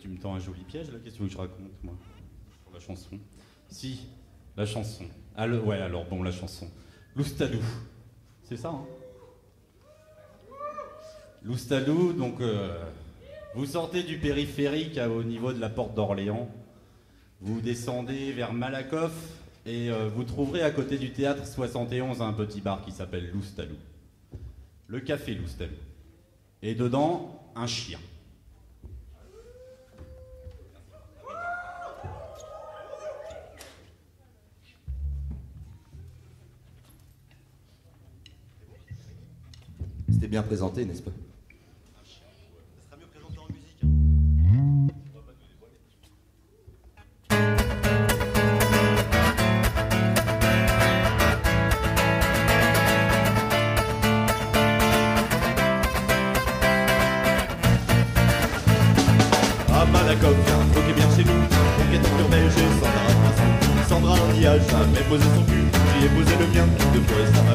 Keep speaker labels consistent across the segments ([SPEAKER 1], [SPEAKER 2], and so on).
[SPEAKER 1] Tu me tends un joli piège là, qu'est-ce que je raconte moi la chanson. Si, la chanson. Ah, le- ouais, alors bon, la chanson. Loustalou. C'est ça, hein? Loustalou, donc euh, vous sortez du périphérique au niveau de la porte d'Orléans. Vous descendez vers Malakoff et euh, vous trouverez à côté du théâtre 71 un petit bar qui s'appelle Loustalou. Le café Loustalou. Et dedans, un chien.
[SPEAKER 2] C'était bien présenté, n'est-ce pas
[SPEAKER 3] À Malakoff, qui est bien chez nous. Pur belge et Sandra. Sandra n'y a jamais posé son cul. J'y ai posé le mien, de quoi ça m'a.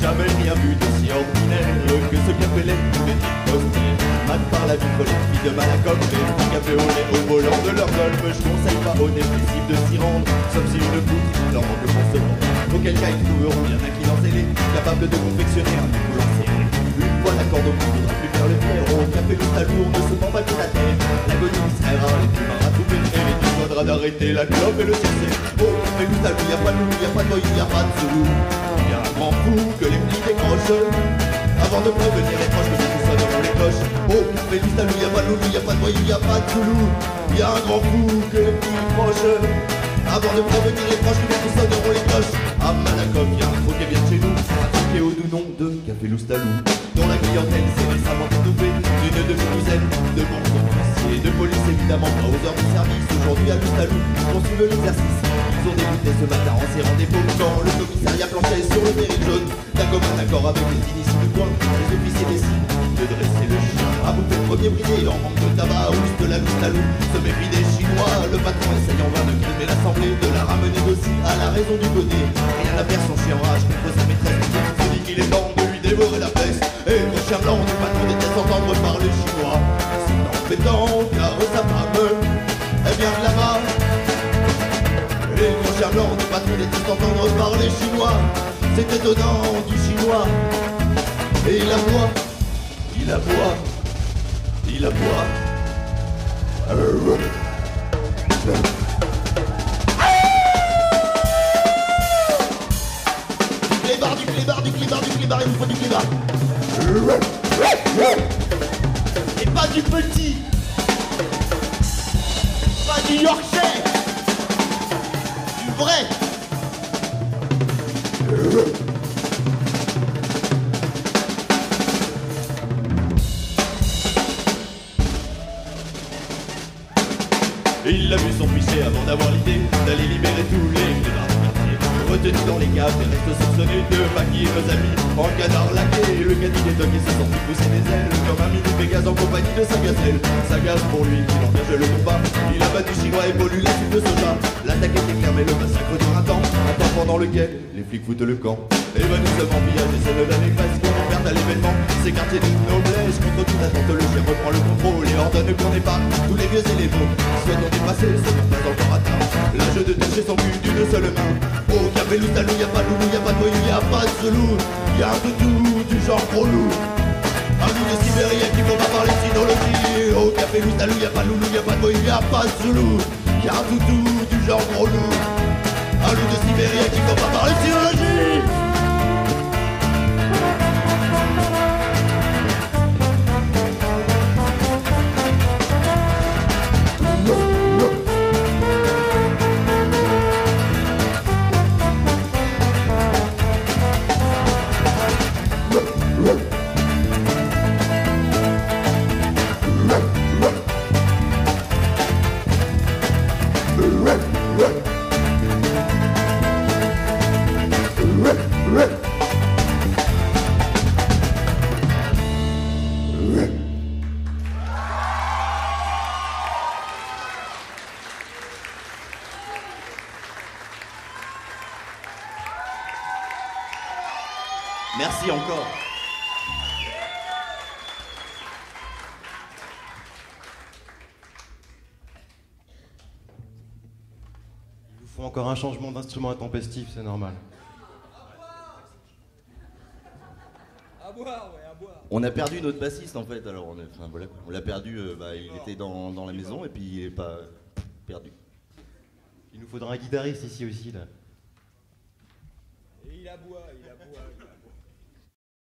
[SPEAKER 3] Jamais rien vu d'aussi ordinaire que ce café lait de type posté. Mat par la vitre, les filles de Malakoff. Et un café au lait au volant de leur golf. Je conseille pas aux dépressifs de s'y rendre. Sauf si une poutre leur manque rendre. Auquel cas ils trouveront bien un client zélé. Capable de confectionner un boulot serré. Une fois la corde au cou, faudra plus faire le frérot. Café le talour ne se prend pas toute la terre. L'agonie serait rare, les plus marins à tout Il d'arrêter la clope et le cesser. Oh, café le talour, y'a pas de loup, y'a pas de voyou, y'a pas de zoulou. Y'a un grand fou que les petits décrochent. Avant de prévenir les proches, que tout ça devant les cloches. Oh, café le talour, y'a pas de loup, y'a pas de voyou, y'a pas de zoulou. Y'a un grand fou que les petits décrochent. Avant de prévenir les proches, que tout ça devant les cloches. À Malakoff, y'a un truc qui est bien chez nous. Est au doux nom de Café Loustalou. Dont la clientèle s'est récemment étouffée d'une demi-douzaine de bons officiers de police, évidemment pas aux heures de service. Aujourd'hui à on suit l'exercice. Ils ont débuté ce matin en serrant des pots quand le commissariat planchait sur le péril jaune. D'un commun accord avec les initiés du coin, les officiers décident de dresser le chien. À bouffer le premier bridé en manque de tabac, ou de la Loustalou. Se méfie des Chinois, le patron essaye en vain de calmer l'assemblée, de la ramener aussi à la raison du côté. Rien à faire son chien en rage contre sa maîtresse. Et le chien blanc du patron déteste entendre parler chinois. C'est étonnant du chinois. Et il aboie, il aboie, il aboie. Du clébard, du clébard, du clébard, du clébard, il nous faut du clébard. Et pas du petit. Pas du Yorkshire. Il a vu son fichier avant d'avoir l'idée d'aller libérer tous les clébards. Retenus dans les caves et restent soupçonnés de maquiller nos amis en canard laqué. Le caddie des toques se sentit pousser des ailes comme un mini Pégase en compagnie de sa gazelle. Sa gaz pour lui, il engage le combat. Il a battu chinois et pollue la soupe de soja. L'attaque était claire mais le massacre dure un temps. Un temps pendant lequel les flics foutent le camp. Et ben nous sommes en pillage et le négresse qu'on perd à l'événement. Ces quartiers de noblesse contre toute attente, le chien reprend le contrôle et ordonne qu'on épargne tous les vieux et les beaux. Dépasser ce n'est encore atteint. L'âge de toucher son but d'une seule main. Oh, café loutalou, y'a pas de loulou, y'a pas de voyou, y'a pas de zelou. Y'a un toutou du genre gros loup. Un loup de Sibérie qui faut pas parler sinologie. Oh, café loutalou, y'a pas de loulou, y'a pas de voyou, y'a pas de zelou. Y'a un toutou du genre gros loup. Un loup de Sibérie qui faut pas parler sinologie. Merci encore.
[SPEAKER 2] Il nous faut encore un changement d'instrument intempestif, c'est normal.
[SPEAKER 4] Boire, ouais, à boire.
[SPEAKER 3] On a perdu notre bassiste en fait, alors on l'a perdu, euh, bah, il était dans, la maison et puis il est pas perdu.
[SPEAKER 2] Il nous faudra un guitariste ici aussi là.
[SPEAKER 4] Et il aboie, il aboie.